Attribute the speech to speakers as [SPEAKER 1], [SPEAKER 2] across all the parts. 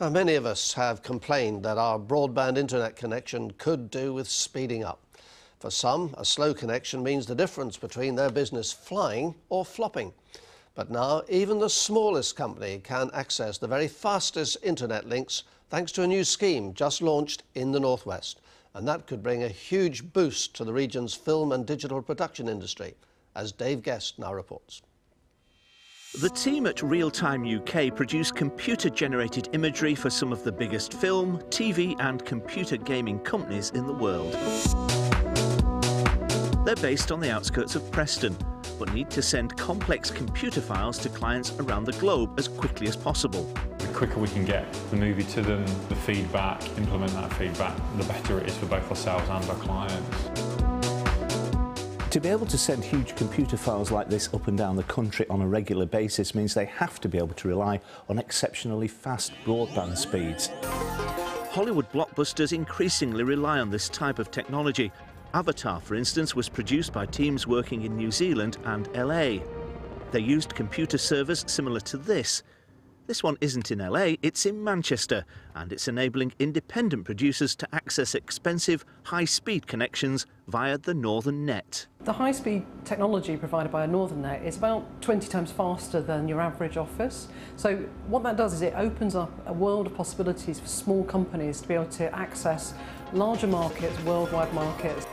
[SPEAKER 1] Now, many of us have complained that our broadband internet connection could do with speeding up. For some, a slow connection means the difference between their business flying or flopping. But now, even the smallest company can access the very fastest internet links thanks to a new scheme just launched in the Northwest. And that could bring a huge boost to the region's film and digital production industry, as Dave Guest now reports.
[SPEAKER 2] The team at Realtime UK produce computer-generated imagery for some of the biggest film, TV and computer gaming companies in the world. They're based on the outskirts of Preston, but need to send complex computer files to clients around the globe as quickly as possible.
[SPEAKER 3] The quicker we can get the movie to them, the feedback, implement that feedback, the better it is for both ourselves and our clients.
[SPEAKER 4] To be able to send huge computer files like this up and down the country on a regular basis means they have to be able to rely on exceptionally fast broadband speeds.
[SPEAKER 2] Hollywood blockbusters increasingly rely on this type of technology. Avatar, for instance, was produced by teams working in New Zealand and LA. They used computer servers similar to this, this one isn't in LA, it's in Manchester, and it's enabling independent producers to access expensive, high-speed connections via the Northern Net.
[SPEAKER 5] The high-speed technology provided by a Northern Net is about 20 times faster than your average office. So what that does is it opens up a world of possibilities for small companies to be able to access larger markets, worldwide markets.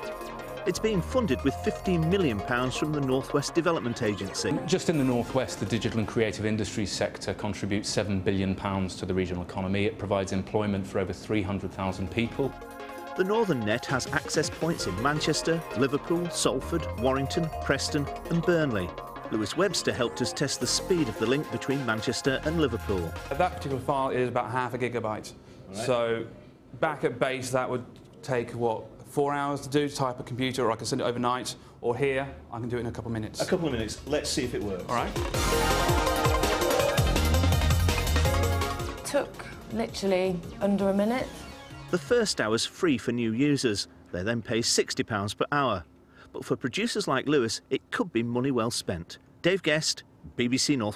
[SPEAKER 2] It's being funded with £15 million from the Northwest Development Agency.
[SPEAKER 6] Just in the Northwest, the digital and creative industries sector contributes £7 billion to the regional economy. It provides employment for over 300,000 people.
[SPEAKER 2] The Northern Net has access points in Manchester, Liverpool, Salford, Warrington, Preston and Burnley. Lewis Webster helped us test the speed of the link between Manchester and Liverpool.
[SPEAKER 7] That particular file is about half a gigabyte. Right. So back at base that would take what four hours to do, type a computer, or I can send it overnight, or here, I can do it in a couple of minutes.
[SPEAKER 8] A couple of minutes. Let's see if it works.
[SPEAKER 7] All right.
[SPEAKER 9] Took literally under a minute.
[SPEAKER 2] The first hour's free for new users. They then pay £60 per hour. But for producers like Lewis, it could be money well spent. Dave Guest, BBC North.